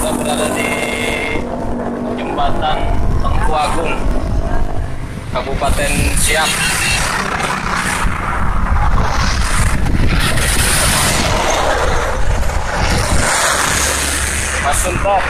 Kita berada di jembatan Tengku Agung, Kabupaten Siak. Mas Suntok,